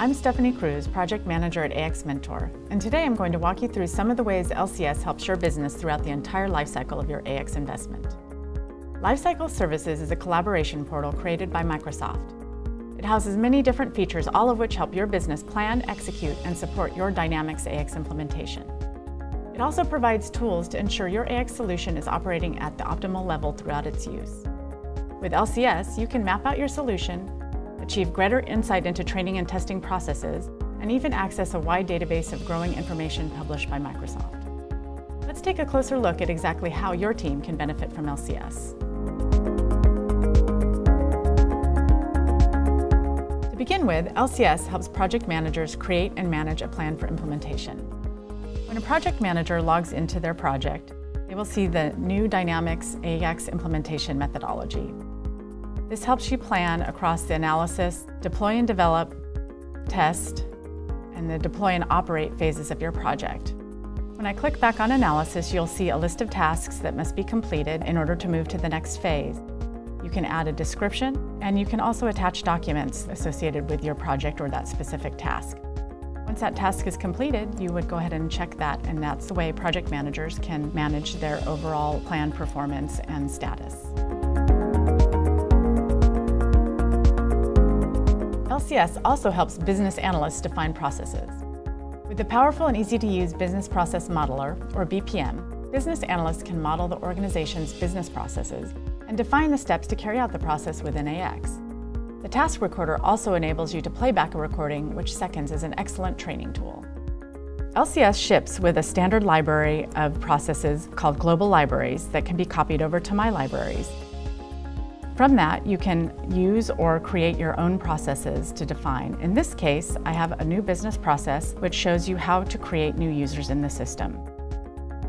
I'm Stephanie Cruz, Project Manager at AX Mentor, and today I'm going to walk you through some of the ways LCS helps your business throughout the entire lifecycle of your AX investment. Lifecycle Services is a collaboration portal created by Microsoft. It houses many different features, all of which help your business plan, execute, and support your Dynamics AX implementation. It also provides tools to ensure your AX solution is operating at the optimal level throughout its use. With LCS, you can map out your solution, achieve greater insight into training and testing processes, and even access a wide database of growing information published by Microsoft. Let's take a closer look at exactly how your team can benefit from LCS. To begin with, LCS helps project managers create and manage a plan for implementation. When a project manager logs into their project, they will see the new Dynamics AX implementation methodology, this helps you plan across the analysis, deploy and develop, test, and the deploy and operate phases of your project. When I click back on analysis, you'll see a list of tasks that must be completed in order to move to the next phase. You can add a description, and you can also attach documents associated with your project or that specific task. Once that task is completed, you would go ahead and check that, and that's the way project managers can manage their overall plan performance and status. LCS also helps business analysts define processes. With the powerful and easy-to-use Business Process Modeler, or BPM, business analysts can model the organization's business processes and define the steps to carry out the process within AX. The Task Recorder also enables you to play back a recording, which Seconds is an excellent training tool. LCS ships with a standard library of processes called global libraries that can be copied over to My Libraries from that, you can use or create your own processes to define. In this case, I have a new business process which shows you how to create new users in the system.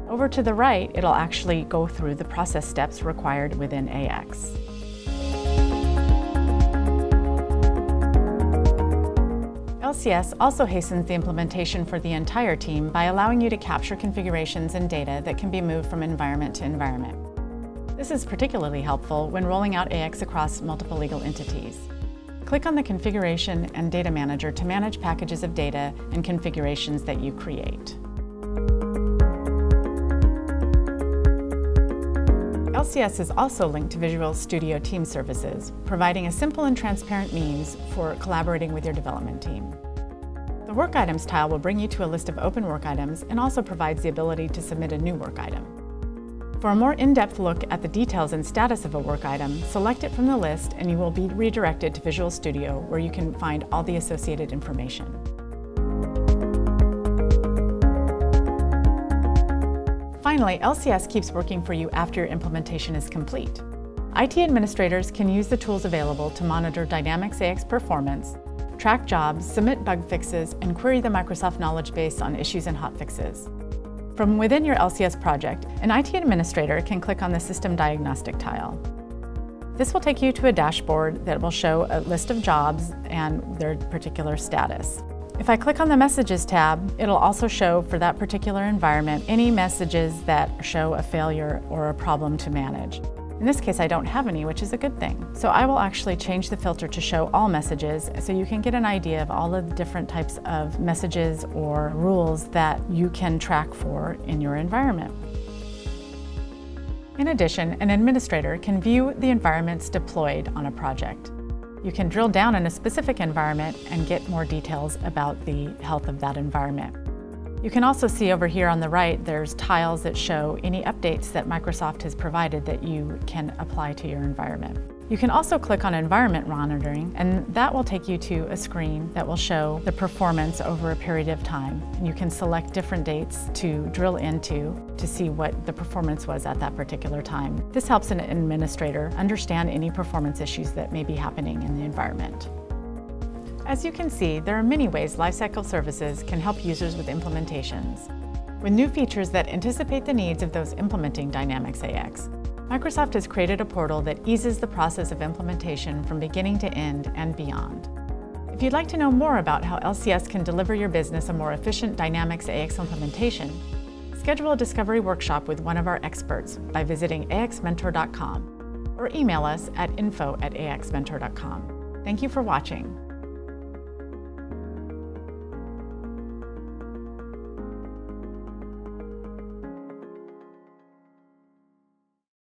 Over to the right, it'll actually go through the process steps required within AX. LCS also hastens the implementation for the entire team by allowing you to capture configurations and data that can be moved from environment to environment. This is particularly helpful when rolling out AX across multiple legal entities. Click on the Configuration and Data Manager to manage packages of data and configurations that you create. LCS is also linked to Visual Studio Team Services, providing a simple and transparent means for collaborating with your development team. The Work Items tile will bring you to a list of open work items and also provides the ability to submit a new work item. For a more in-depth look at the details and status of a work item, select it from the list and you will be redirected to Visual Studio where you can find all the associated information. Finally, LCS keeps working for you after your implementation is complete. IT administrators can use the tools available to monitor Dynamics AX performance, track jobs, submit bug fixes, and query the Microsoft knowledge base on issues and hotfixes. From within your LCS project, an IT administrator can click on the System Diagnostic tile. This will take you to a dashboard that will show a list of jobs and their particular status. If I click on the Messages tab, it'll also show for that particular environment any messages that show a failure or a problem to manage. In this case, I don't have any, which is a good thing. So I will actually change the filter to show all messages so you can get an idea of all of the different types of messages or rules that you can track for in your environment. In addition, an administrator can view the environments deployed on a project. You can drill down in a specific environment and get more details about the health of that environment. You can also see over here on the right, there's tiles that show any updates that Microsoft has provided that you can apply to your environment. You can also click on Environment Monitoring, and that will take you to a screen that will show the performance over a period of time. You can select different dates to drill into to see what the performance was at that particular time. This helps an administrator understand any performance issues that may be happening in the environment. As you can see, there are many ways Lifecycle Services can help users with implementations. With new features that anticipate the needs of those implementing Dynamics AX, Microsoft has created a portal that eases the process of implementation from beginning to end and beyond. If you'd like to know more about how LCS can deliver your business a more efficient Dynamics AX implementation, schedule a discovery workshop with one of our experts by visiting axmentor.com or email us at info at axmentor.com. Thank you for watching.